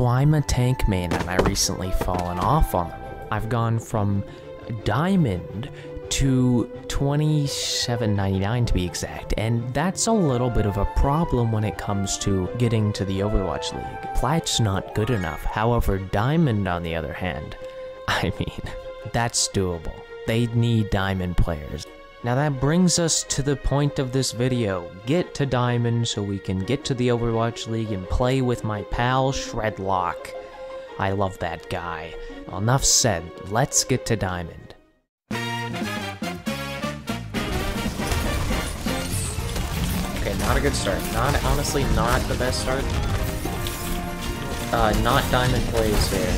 So I'm a tank main and I recently fallen off on the role. I've gone from diamond to 27.99 to be exact, and that's a little bit of a problem when it comes to getting to the Overwatch League. Plat's not good enough, however, Diamond on the other hand, I mean, that's doable. They need Diamond players. Now that brings us to the point of this video. Get to Diamond so we can get to the Overwatch League and play with my pal Shredlock. I love that guy. Enough said, let's get to Diamond. Okay, not a good start. Not, honestly, not the best start. Uh, not Diamond plays here.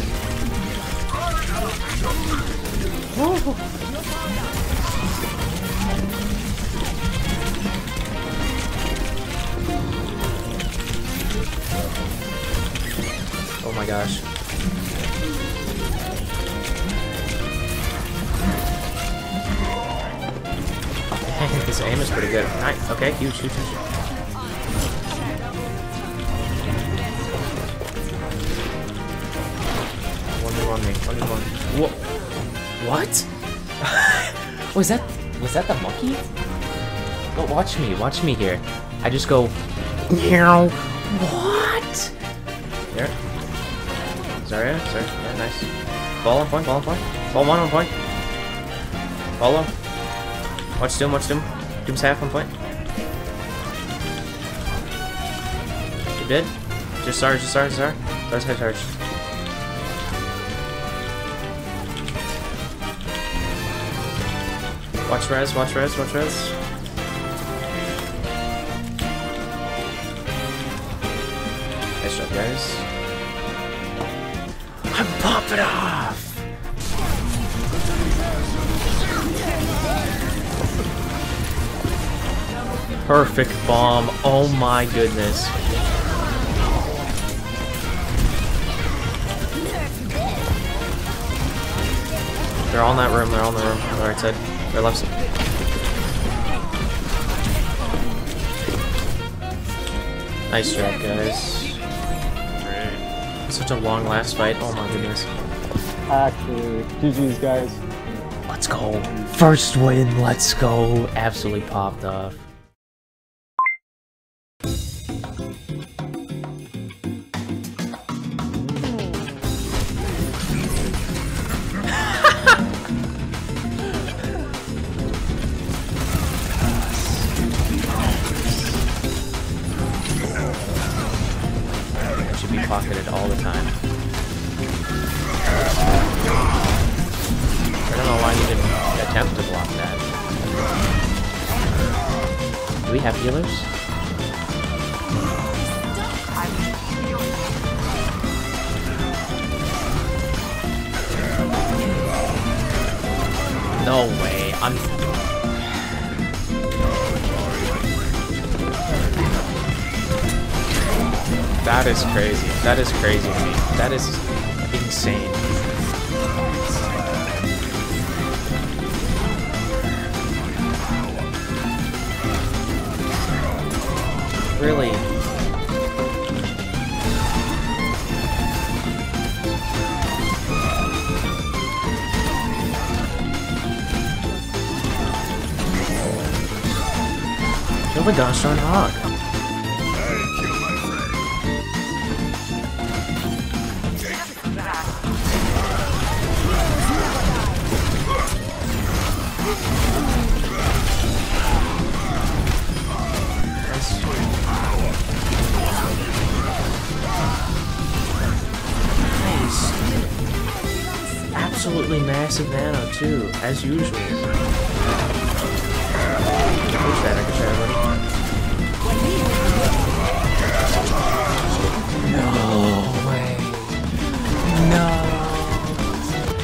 Oh my gosh. His aim is pretty good. Nice. Okay, huge, huge, huge. One move on me. One. Whoa. What? was that was that the monkey? No, watch me. Watch me here. I just go. What? There. Zarya, Zarya, yeah, nice. Ball on point, ball on point. Ball one on point. Follow. Watch Doom, watch Doom. Doom's half on point. You did? Just Zarya, just Zarya, Zarya. Zarya's high charge. Watch res, watch res, watch res. Nice job, guys. I'm popping off! Perfect bomb. Oh my goodness. They're all in that room. They're all in the room. On the right side. Their left side. Nice job, guys. Such a long last fight. Oh my goodness. Actually, GG's guys. Let's go. First win. Let's go. Absolutely popped off. Do we have healers? No way. I'm. That is crazy. That is crazy to me. That is insane. Really? Kill the gosh darn hog. Absolutely massive nano too, as usual. Shatter, good shatter. No way. No.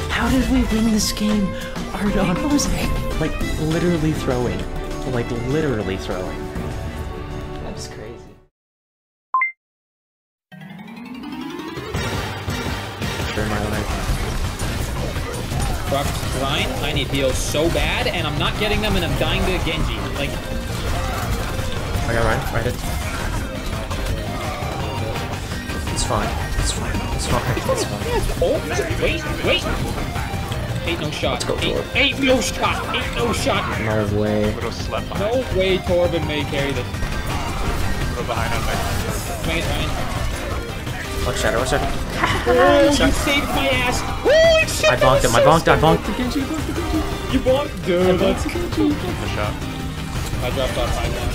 How did we win this game? Ardon was like literally throwing. Like literally throwing. Brock grind. I need heals so bad, and I'm not getting them, and I'm dying to Genji. Like, I got Ryan, right it. It's fine. It's fine. It's fine. It's fine. Oh, wait, wait. Ain't no shot. go, ain't, Torb. ain't no shot. Ain't no shot. No way. Widow slept. No way Torben may carry this. Widow behind on me. Swing it, Ryan. Watch Shadow, watch Shadow. Oh, you saved my ass. Holy shit. I bonked was him, I so bonked, I smart. bonked. You bonked? Dude, let's go. Good shot. I dropped off high ground.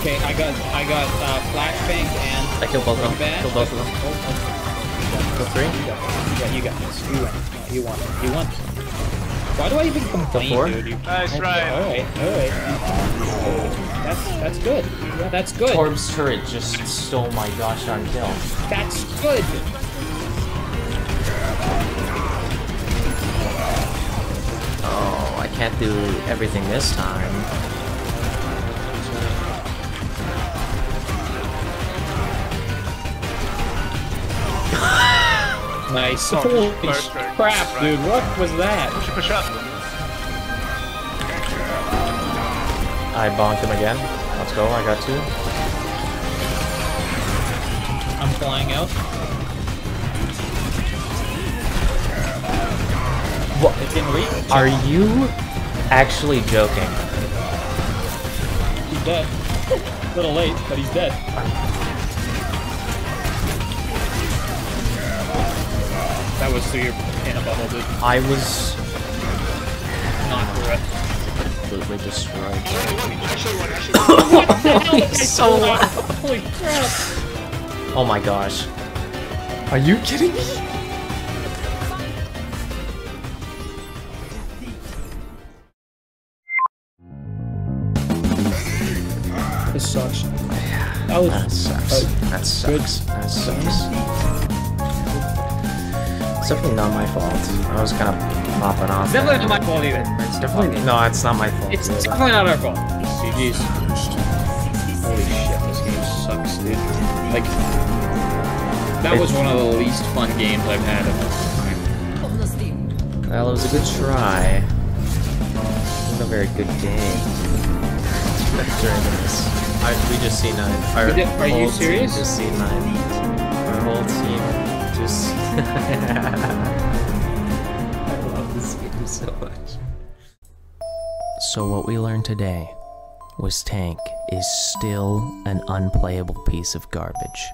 Okay, I got I got uh, flashbang and I killed both of them. Killed both of them. Oh, Kill three. You got this. Yeah, you got this. You win. No, you won. You won. Why do I even complain, four? dude? You, Nice, okay, Ryan. All right, all right. That's that's good. Yeah, that's good. Torb's turret just stole my gosh darn kill. That's good. Oh, I can't do everything this time. Nice. Oh, Holy first strike. crap, Right. dude! What was that? Push it, push up. I bonked him again. Let's go, I got two. I'm flying out. What? It didn't reach. Are you actually joking? He's dead. A little late, but he's dead. That was through your in a bubble, dude. I was Not correct. completely destroyed. What the so loud. Holy crap! Oh my gosh. Are you kidding me? This sucks. That was That sucks. That sucks. That sucks. It's definitely not my fault. I was kind of mopping off. It's definitely not my fault either. It's definitely no. It's not my fault. It's either. definitely not our fault. GG's. Holy shit, this game sucks, dude. Like, that was one of the least fun games I've had in a long time. Well, it was a good try. It wasn't a very good game. During this, I, we just C9. Our We did- are you serious? Team just C9. Our whole team I love this game so much. So what we learned today was Tank is still an unplayable piece of garbage.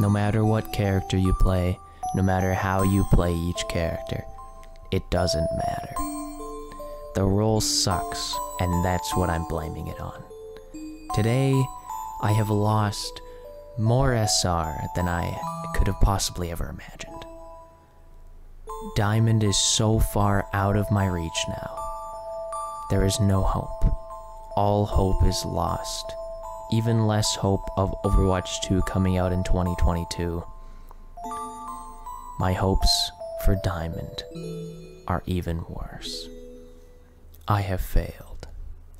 No matter what character you play, no matter how you play each character, it doesn't matter. The role sucks, and that's what I'm blaming it on. Today, I have lost more SR than I could have possibly ever imagined. Diamond is so far out of my reach now. There is no hope. All hope is lost. Even less hope of Overwatch 2 coming out in 2022. My hopes for Diamond are even worse. I have failed,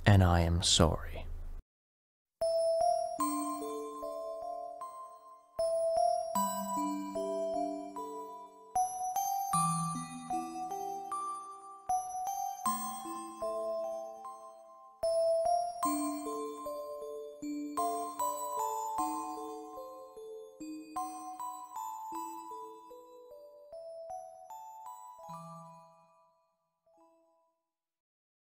and I am sorry.